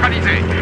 かりぜ